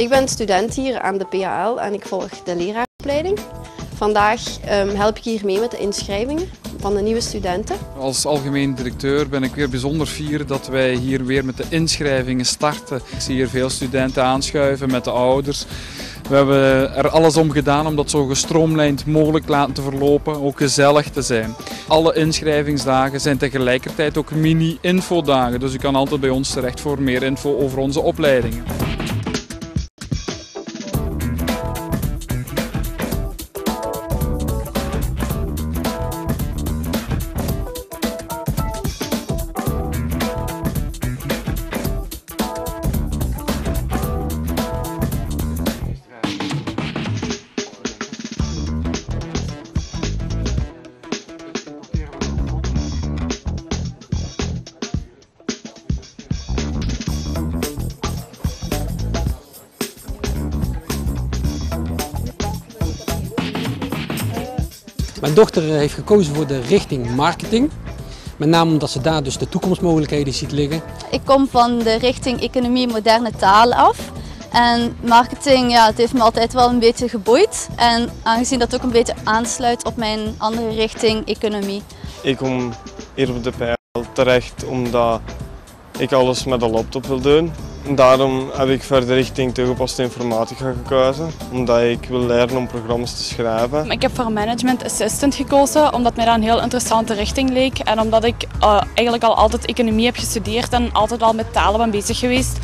Ik ben student hier aan de PAL en ik volg de leraaropleiding. Vandaag ehm, help ik hier mee met de inschrijvingen van de nieuwe studenten. Als algemeen directeur ben ik weer bijzonder fier dat wij hier weer met de inschrijvingen starten. Ik zie hier veel studenten aanschuiven met de ouders. We hebben er alles om gedaan om dat zo gestroomlijnd mogelijk laten te verlopen, ook gezellig te zijn. Alle inschrijvingsdagen zijn tegelijkertijd ook mini-infodagen, dus u kan altijd bij ons terecht voor meer info over onze opleidingen. Mijn dochter eh, heeft gekozen voor de richting marketing. Met name omdat ze daar dus de toekomstmogelijkheden ziet liggen. Ik kom van de richting economie moderne taal af. En marketing, ja, het heeft me altijd wel een beetje geboeid. En aangezien dat ook een beetje aansluit op mijn andere richting economie. Ik kom hier op de PL terecht omdat ik alles met een laptop wil doen. Daarom heb ik verder richting toegepaste informatica gekozen, omdat ik wil leren om programma's te schrijven. Ik heb voor management assistant gekozen omdat mij dat een heel interessante richting leek en omdat ik uh, eigenlijk al altijd economie heb gestudeerd en altijd al met talen ben bezig geweest.